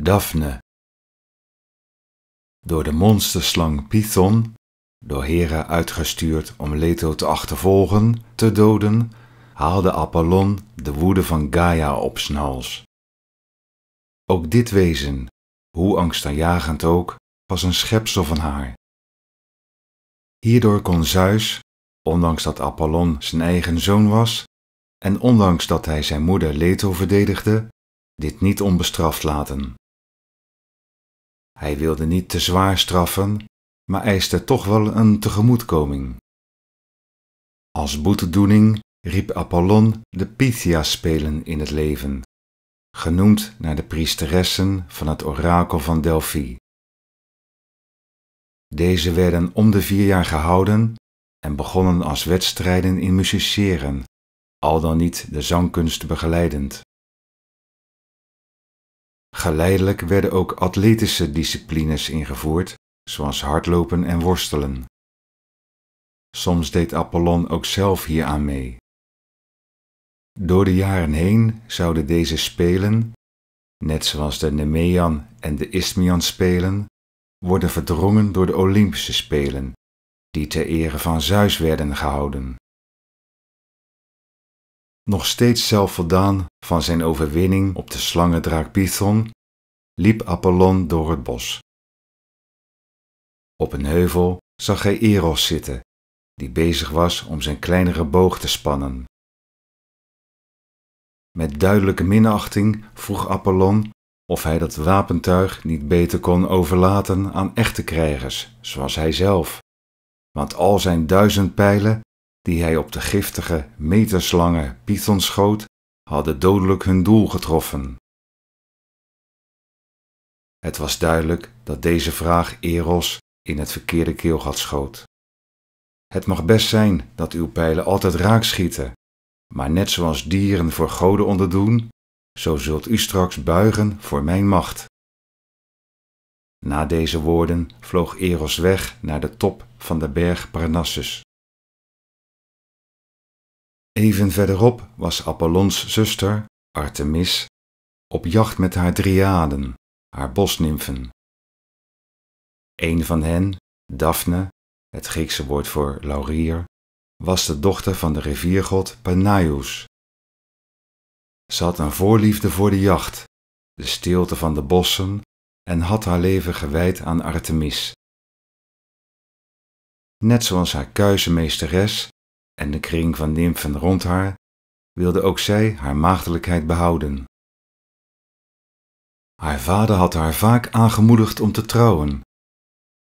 Daphne. Door de monsterslang Python, door Hera uitgestuurd om Leto te achtervolgen, te doden, haalde Apollon de woede van Gaia op zijn hals. Ook dit wezen, hoe angstaanjagend ook, was een schepsel van haar. Hierdoor kon Zeus, ondanks dat Apollon zijn eigen zoon was, en ondanks dat hij zijn moeder Leto verdedigde, dit niet onbestraft laten. Hij wilde niet te zwaar straffen, maar eiste toch wel een tegemoetkoming. Als boetedoening riep Apollon de Pythia-spelen in het leven, genoemd naar de priesteressen van het orakel van Delphi. Deze werden om de vier jaar gehouden en begonnen als wedstrijden in musiceren, al dan niet de zangkunst begeleidend. Geleidelijk werden ook atletische disciplines ingevoerd, zoals hardlopen en worstelen. Soms deed Apollon ook zelf hieraan mee. Door de jaren heen zouden deze spelen, net zoals de Nemean en de Isthmian spelen, worden verdrongen door de Olympische Spelen, die ter ere van Zeus werden gehouden. Nog steeds zelfvoldaan van zijn overwinning op de slangendraak Python, liep Apollon door het bos. Op een heuvel zag hij Eros zitten, die bezig was om zijn kleinere boog te spannen. Met duidelijke minachting vroeg Apollon of hij dat wapentuig niet beter kon overlaten aan echte krijgers, zoals hij zelf, want al zijn duizend pijlen die hij op de giftige meterslange Python schoot, hadden dodelijk hun doel getroffen. Het was duidelijk dat deze vraag Eros in het verkeerde keelgat schoot. Het mag best zijn dat uw pijlen altijd raak schieten, maar net zoals dieren voor goden onderdoen, zo zult u straks buigen voor mijn macht. Na deze woorden vloog Eros weg naar de top van de berg Parnassus. Even verderop was Apollons zuster, Artemis, op jacht met haar driaden, haar bosnimfen. Een van hen, Daphne, het Griekse woord voor laurier, was de dochter van de riviergod Panaios. Ze had een voorliefde voor de jacht, de stilte van de bossen en had haar leven gewijd aan Artemis. Net zoals haar kuise meesteres en de kring van nymfen rond haar, wilde ook zij haar maagdelijkheid behouden. Haar vader had haar vaak aangemoedigd om te trouwen,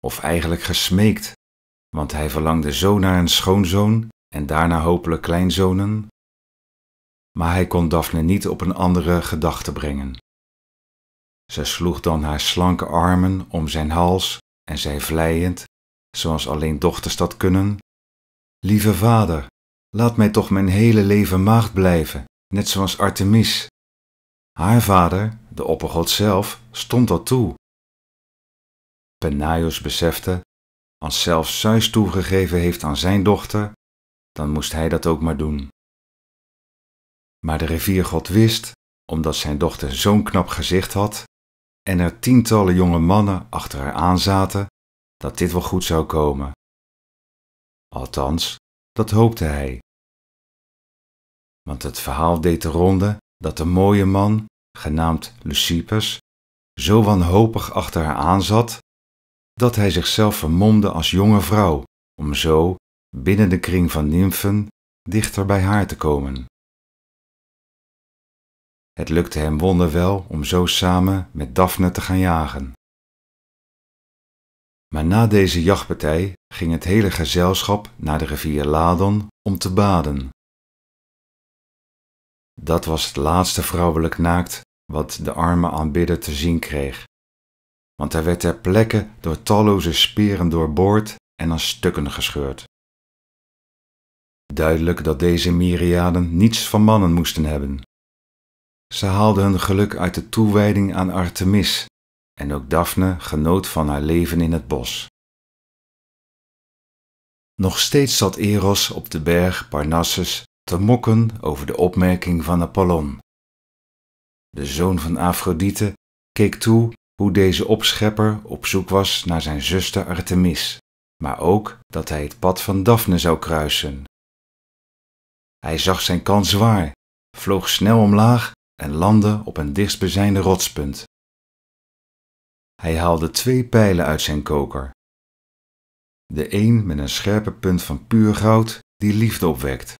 of eigenlijk gesmeekt, want hij verlangde zo naar een schoonzoon en daarna hopelijk kleinzonen. Maar hij kon Daphne niet op een andere gedachte brengen. Ze sloeg dan haar slanke armen om zijn hals en zei vleiend, zoals alleen dochters dat kunnen: Lieve vader, laat mij toch mijn hele leven maagd blijven, net zoals Artemis. Haar vader, de oppergod zelf, stond dat toe. Penaios besefte, als zelfs Zeus toegegeven heeft aan zijn dochter, dan moest hij dat ook maar doen. Maar de riviergod wist, omdat zijn dochter zo'n knap gezicht had en er tientallen jonge mannen achter haar aanzaten, dat dit wel goed zou komen. Althans, dat hoopte hij. Want het verhaal deed de ronde dat de mooie man, genaamd Lucipes, zo wanhopig achter haar aanzat, dat hij zichzelf vermomde als jonge vrouw, om zo, binnen de kring van nymfen, dichter bij haar te komen. Het lukte hem wonderwel om zo samen met Daphne te gaan jagen. Maar na deze jachtpartij ging het hele gezelschap naar de rivier Ladon om te baden. Dat was het laatste vrouwelijk naakt wat de arme aanbidder te zien kreeg, want hij werd ter plekke door talloze speren doorboord en aan stukken gescheurd. Duidelijk dat deze myriaden niets van mannen moesten hebben. Ze haalden hun geluk uit de toewijding aan Artemis en ook Daphne genoot van haar leven in het bos. Nog steeds zat Eros op de berg Parnassus te mokken over de opmerking van Apollon. De zoon van Afrodite keek toe hoe deze opschepper op zoek was naar zijn zuster Artemis, maar ook dat hij het pad van Daphne zou kruisen. Hij zag zijn kans zwaar, vloog snel omlaag en landde op een dichtstbijzijnde rotspunt. Hij haalde twee pijlen uit zijn koker. De een met een scherpe punt van puur goud die liefde opwekt.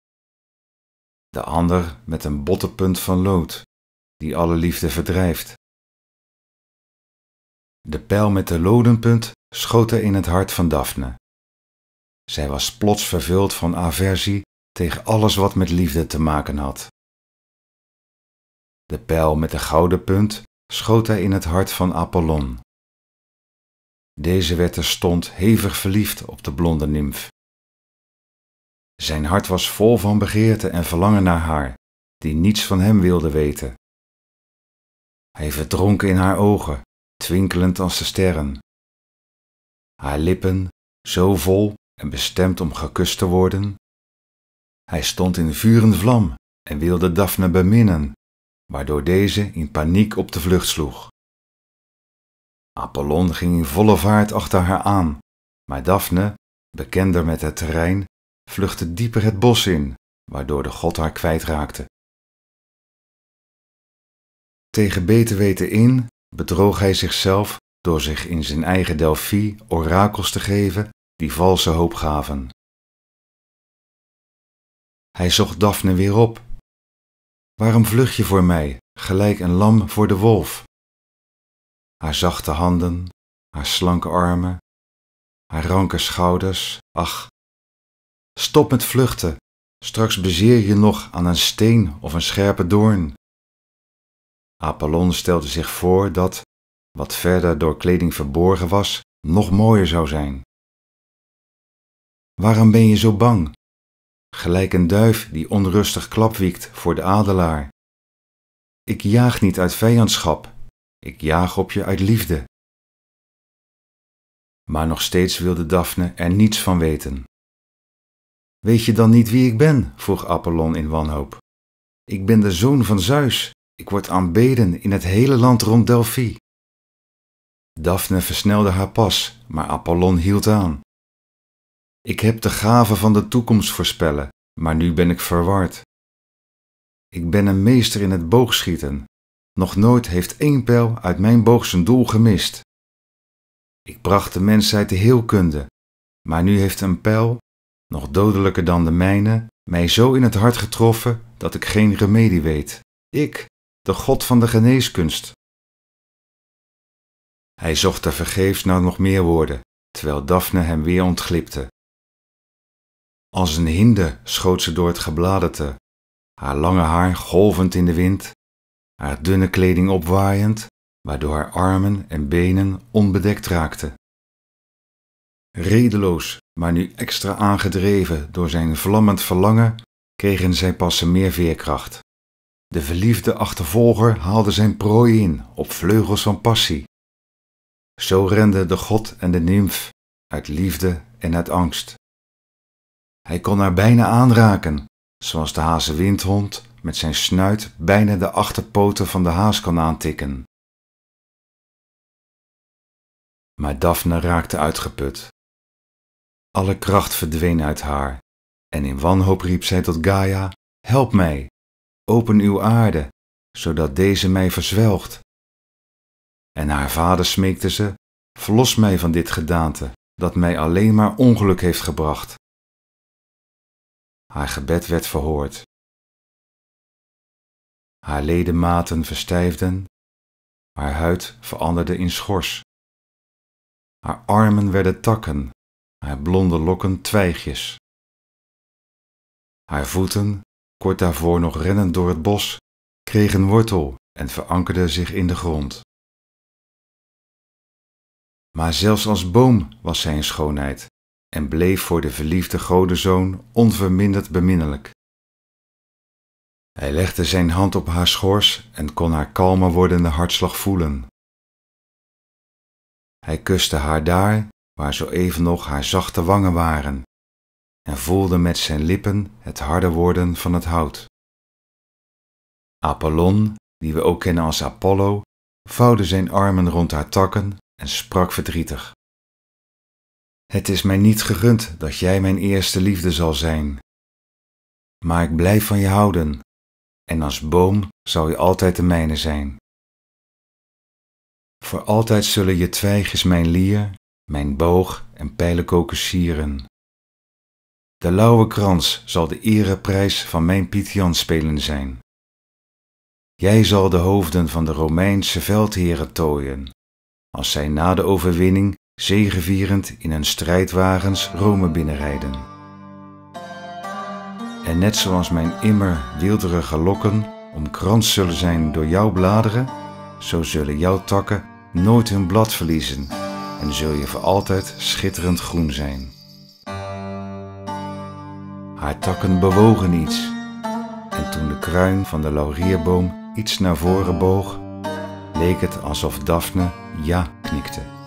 De ander met een botte punt van lood die alle liefde verdrijft. De pijl met de lodenpunt schoot er in het hart van Daphne. Zij was plots vervuld van aversie tegen alles wat met liefde te maken had. De pijl met de gouden punt schoot hij in het hart van Apollon. Deze werd terstond hevig verliefd op de blonde nimf. Zijn hart was vol van begeerte en verlangen naar haar, die niets van hem wilde weten. Hij verdronk in haar ogen, twinkelend als de sterren. Haar lippen, zo vol en bestemd om gekust te worden. Hij stond in vuur en vlam en wilde Daphne beminnen, waardoor deze in paniek op de vlucht sloeg. Apollon ging in volle vaart achter haar aan, maar Daphne, bekender met het terrein, vluchtte dieper het bos in, waardoor de god haar kwijtraakte. Tegen beter weten in bedroog hij zichzelf door zich in zijn eigen Delphi orakels te geven die valse hoop gaven. Hij zocht Daphne weer op. Waarom vlucht je voor mij, gelijk een lam voor de wolf? Haar zachte handen, haar slanke armen, haar ranke schouders, ach, stop met vluchten, straks bezeer je nog aan een steen of een scherpe doorn. Apollon stelde zich voor dat, wat verder door kleding verborgen was, nog mooier zou zijn. Waarom ben je zo bang? Gelijk een duif die onrustig klapwiekt voor de adelaar. Ik jaag niet uit vijandschap, ik jaag op je uit liefde. Maar nog steeds wilde Daphne er niets van weten. Weet je dan niet wie ik ben? vroeg Apollon in wanhoop. Ik ben de zoon van Zeus, ik word aanbeden in het hele land rond Delphi. Daphne versnelde haar pas, maar Apollon hield aan. Ik heb de gave van de toekomst voorspellen, maar nu ben ik verward. Ik ben een meester in het boogschieten. Nog nooit heeft één pijl uit mijn boog zijn doel gemist. Ik bracht de mensheid de heelkunde, maar nu heeft een pijl, nog dodelijker dan de mijne, mij zo in het hart getroffen dat ik geen remedie weet. Ik, de God van de geneeskunst. Hij zocht tevergeefs naar nog meer woorden, terwijl Daphne hem weer ontglipte. Als een hinde schoot ze door het gebladerte, haar lange haar golvend in de wind, haar dunne kleding opwaaiend, waardoor haar armen en benen onbedekt raakten. Redeloos, maar nu extra aangedreven door zijn vlammend verlangen, kregen zij pas meer veerkracht. De verliefde achtervolger haalde zijn prooi in op vleugels van passie. Zo renden de god en de nimf uit liefde en uit angst. Hij kon haar bijna aanraken, zoals de hazenwindhond met zijn snuit bijna de achterpoten van de haas kan aantikken. Maar Daphne raakte uitgeput. Alle kracht verdween uit haar, en in wanhoop riep zij tot Gaia: Help mij, open uw aarde, zodat deze mij verzwelgt. En haar vader smeekte ze: Verlos mij van dit gedaante, dat mij alleen maar ongeluk heeft gebracht. Haar gebed werd verhoord. Haar ledematen verstijfden, haar huid veranderde in schors. Haar armen werden takken, haar blonde lokken twijgjes. Haar voeten kort daarvoor nog rennend door het bos, kreeg een wortel en verankerde zich in de grond. Maar zelfs als boom was zij een schoonheid en bleef voor de verliefde godenzoon onverminderd beminnelijk. Hij legde zijn hand op haar schors en kon haar kalmer wordende hartslag voelen. Hij kuste haar daar, waar zo even nog haar zachte wangen waren, en voelde met zijn lippen het harde worden van het hout. Apollon, die we ook kennen als Apollo, vouwde zijn armen rond haar takken en sprak verdrietig. Het is mij niet gegund dat jij mijn eerste liefde zal zijn. Maar ik blijf van je houden, en als boom zal je altijd de mijne zijn. Voor altijd zullen je twijgjes mijn lier, mijn boog en pijlenkoken sieren. De lauwe krans zal de ereprijs van mijn Piet Jan spelen zijn. Jij zal de hoofden van de Romeinse veldheren tooien, als zij na de overwinning zegevierend in hun strijdwagens Rome binnenrijden. En net zoals mijn immer wilderige lokken omkrans zullen zijn door jouw bladeren, zo zullen jouw takken nooit hun blad verliezen en zul je voor altijd schitterend groen zijn. Haar takken bewogen iets, en toen de kruin van de laurierboom iets naar voren boog, leek het alsof Daphne ja knikte.